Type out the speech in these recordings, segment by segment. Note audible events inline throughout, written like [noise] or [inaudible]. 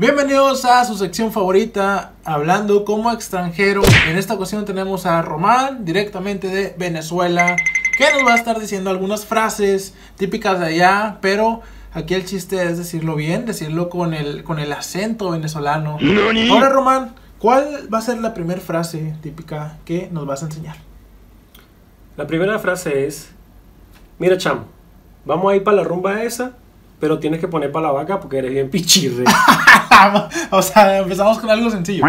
Bienvenidos a su sección favorita, hablando como extranjero. En esta ocasión tenemos a Román, directamente de Venezuela, que nos va a estar diciendo algunas frases típicas de allá, pero aquí el chiste es decirlo bien, decirlo con el, con el acento venezolano. Ahora, Román, ¿cuál va a ser la primera frase típica que nos vas a enseñar? La primera frase es, mira chamo, vamos a ir para la rumba esa, pero tienes que poner para la vaca porque eres bien pichirre. [laughs] o sea, empezamos con algo sencillo.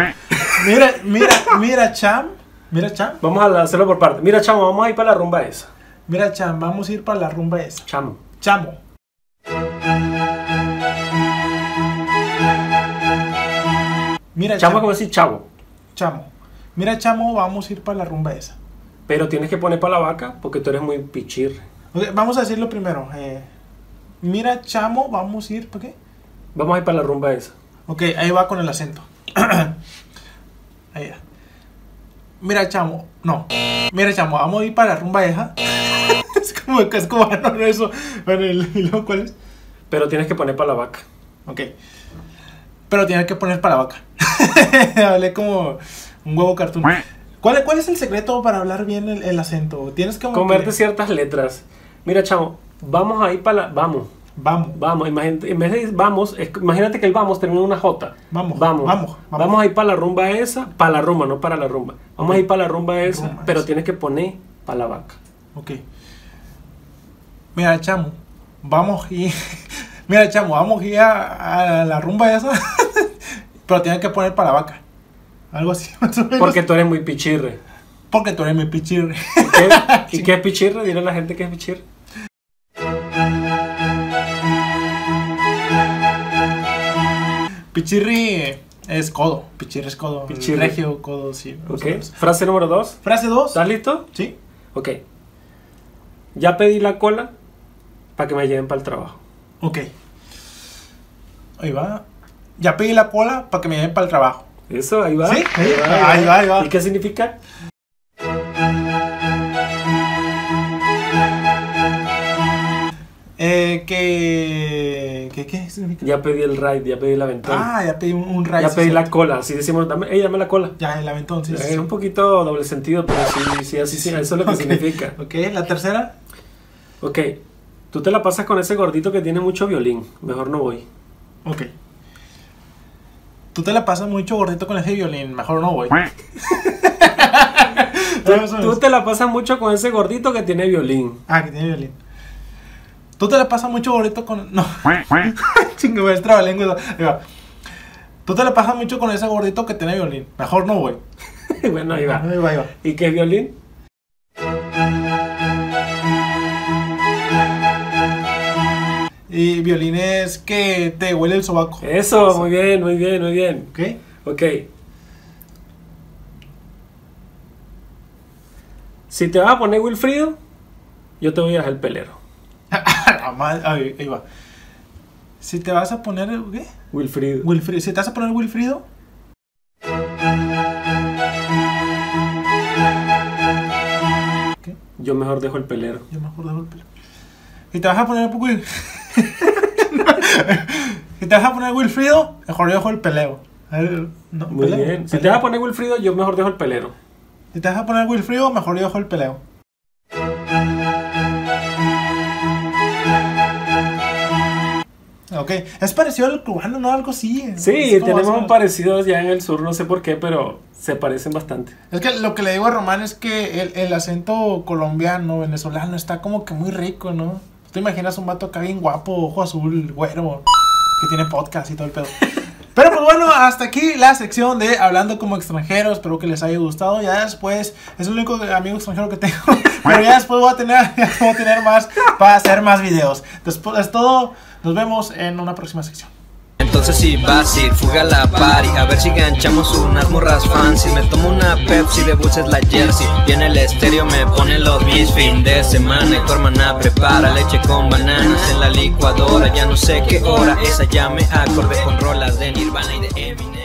Mira, mira, mira, Cham. Mira, Cham. Vamos a hacerlo por parte. Mira chamo, vamos a ir para la rumba esa. Mira, Cham, vamos a ir para la rumba esa. Chamo. Chamo. Mira, Chamo como decir chavo, Chamo. Mira, Chamo, vamos a ir para la rumba esa. pero tienes que poner para la vaca porque tú eres muy pichirre. Ok, vamos a decirlo primero. eh, mira, Chamo, vamos a ir, ¿para qué? Vamos a ir para la rumba esa. Ok, ahí va con el acento. [clears throat] ahí va. Mira, chamo. No. Mira, chamo, vamos a ir para la rumba esa. [laughs] es como que es como [laughs] no, no, eso. Bueno, ¿y luego cuál es? Pero tienes que poner para la vaca. Ok. Pero tiene que poner para la vaca. [laughs] Hablé como un huevo cartoon. ¿Cuál, ¿Cuál es el secreto para hablar bien el, el acento? Tienes que Comerte ciertas letras. Mira chamo, vamos a ir para la... Vamos. Vamos. Vamos, imagínate, en vez de vamos, es- imagínate que el vamos termina en una J. Vamos, vamos, vamos, vamos. vamos. a ir para la rumba esa, para la rumba, no para la rumba. Vamos Ok. a ir para la rumba esa, Rumba pero esa. tienes que poner para la vaca. Ok. Mira, chamo, vamos a ir. [laughs] Mira, chamo, vamos a ir a, a la rumba esa. [laughs] pero tienen que poner para la vaca. Algo así. [laughs] Porque tú eres muy pichirre. Porque tú eres mi pichirre. ¿Y qué, ¿Y qué es pichirre? Dile a la gente que es pichirre. Pichirri es codo. Pichirri es codo. Pichirri. Regio, codo, sí. Ok. Frase número dos. Frase 2. ¿Estás listo? Sí. Ok. Ya pedí la cola para que me lleven para el trabajo. Ok. Ahí va. Ya pedí la cola para que me lleven para el trabajo. Eso, ahí va. Sí, ahí va, ahí va, ahí va. ¿Y qué significa? Eh, que. ¿Qué, qué significa? Ya pedí el ride, ya pedí el aventón. Ah, ya pedí un, un rayo. ya pedí la cola. Así decimos, dame, ey, dame la cola. Ya, el aventón, sí. sí, Es sí. un poquito doble sentido, pero sí, sí, así sí, eso es lo que significa. Ok, la tercera. Ok, tú te la pasas con ese gordito que tiene mucho violín. Mejor no voy. Ok. Tú te la pasas mucho gordito con ese violín, mejor no voy. [laughs] Tú, te la pasas mucho con ese gordito que tiene violín. Ah, que tiene violín. Tú te la pasas mucho gordito con. No. [laughs] [laughs] Chingo, es trabalengua. Ahí va. Tú te la pasas mucho con ese gordito que tiene violín. Mejor no voy. [laughs] bueno, ahí va. Ahí va, ahí va. ¿Y qué es violín? Y violín es que te huele el sobaco. Eso, muy bien, muy bien, muy bien. ¿Ok? Ok. Si te vas a poner Wilfrido, yo te voy a dejar el pelero. Ah, ahí, ahí va. Si te vas a poner. ¿Qué? Wilfrido. Wilfrido. Si te vas a poner Wilfrido. ¿Qué? Yo mejor dejo el pelero. Yo mejor dejo el pelo. Si te vas a poner Will. [laughs] si te vas a poner Wilfrido, mejor yo dejo el peleo. No, Muy peleo, bien. Si te vas a poner Wilfrido, yo mejor dejo el pelero. Si te vas a poner Wilfrido, mejor yo dejo el peleo. Ok, es parecido al cubano, ¿no? Algo así. Sí, como tenemos un parecido ya en el sur, no sé por qué, pero se parecen bastante. Es que lo que le digo a Román es que el, el acento colombiano, venezolano, está como que muy rico, ¿no? Tú te imaginas un vato acá bien guapo, ojo azul, güero, que tiene podcast y todo el pedo. [laughs] Pero pues bueno, hasta aquí la sección de Hablando como extranjeros. Espero que les haya gustado. Ya después, es el único amigo extranjero que tengo. [laughs] Pero ya después voy a tener, [laughs] voy a tener más para hacer más videos. Después es todo. Nos vemos en una próxima sección. Entonces si vas a ir, fuga a la party A ver si ganchamos unas morras fancy Me tomo una Pepsi de buses la Jersey. Y en el estéreo me ponen los mis fin de semana. Y tu hermana prepara leche con bananas En la licuadora, ya no sé qué hora Esa ya me acordé con rolas de Nirvana y de Eminem